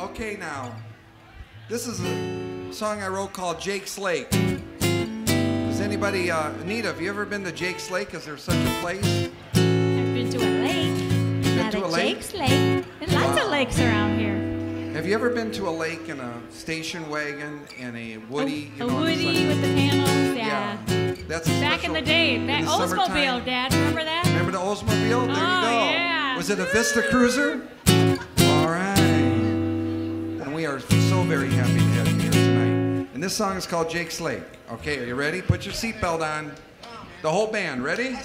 Okay, now, this is a song I wrote called Jake's Lake. Does anybody, uh, Anita, have you ever been to Jake's Lake? Is there such a place? I've been to a lake. You've been Not to a lake? Jake's Lake. There's lots Wow. of lakes around here. Have you ever been to a lake in a station wagon and a woody? a you know, the woody side? with the panels. Yeah. Yeah. That's a Back in the day, that the Oldsmobile, summertime. Dad. Remember that? Remember the Oldsmobile? There Oh, you go. yeah. Was it a Vista Cruiser? We are so very happy to have you here tonight. And this song is called Jake's Lake. Okay, are you ready? Put your seatbelt on. The whole band, ready?